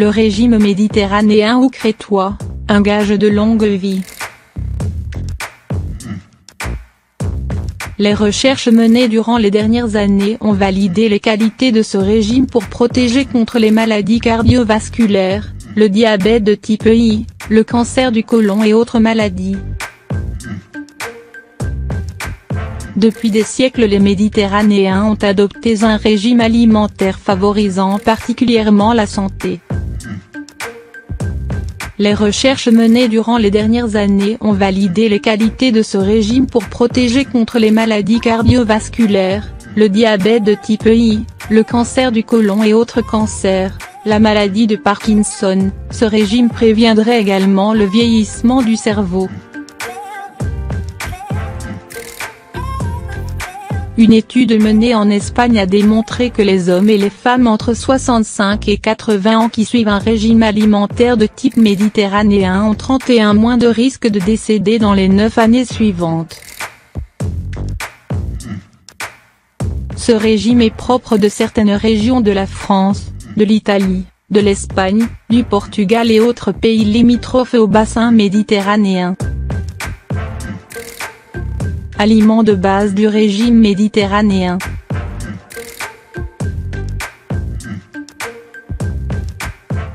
le régime méditerranéen ou crétois, un gage de longue vie. Les recherches menées durant les dernières années ont validé les qualités de ce régime pour protéger contre les maladies cardiovasculaires, le diabète de type I, le cancer du côlon et autres maladies. Depuis des siècles les Méditerranéens ont adopté un régime alimentaire favorisant particulièrement la santé. Les recherches menées durant les dernières années ont validé les qualités de ce régime pour protéger contre les maladies cardiovasculaires, le diabète de type I, le cancer du côlon et autres cancers, la maladie de Parkinson. Ce régime préviendrait également le vieillissement du cerveau. Une étude menée en Espagne a démontré que les hommes et les femmes entre 65 et 80 ans qui suivent un régime alimentaire de type méditerranéen ont 31 moins de risques de décéder dans les 9 années suivantes. Ce régime est propre de certaines régions de la France, de l'Italie, de l'Espagne, du Portugal et autres pays limitrophes au bassin méditerranéen. Aliments de base du régime méditerranéen.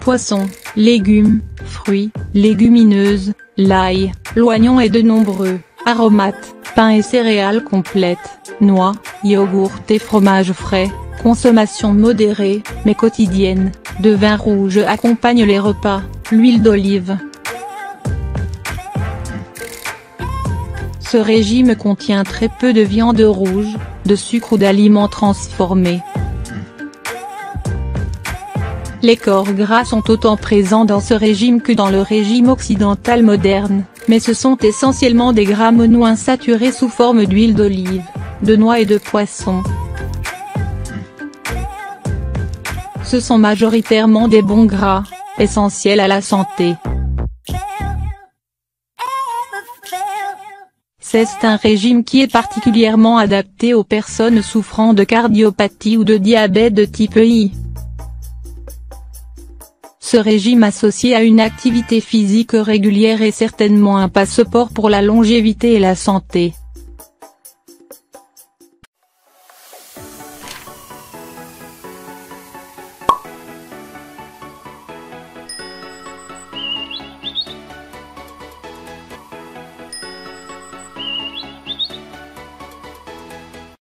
Poissons, légumes, fruits, légumineuses, l'ail, l'oignon et de nombreux. Aromates, pain et céréales complètes, noix, yogourt et fromage frais, consommation modérée, mais quotidienne, de vin rouge accompagne les repas, l'huile d'olive, Ce régime contient très peu de viande rouge, de sucre ou d'aliments transformés. Les corps gras sont autant présents dans ce régime que dans le régime occidental moderne, mais ce sont essentiellement des gras monoinsaturés sous forme d'huile d'olive, de noix et de poisson. Ce sont majoritairement des bons gras, essentiels à la santé. C'est un régime qui est particulièrement adapté aux personnes souffrant de cardiopathie ou de diabète de type I. Ce régime associé à une activité physique régulière est certainement un passeport pour la longévité et la santé.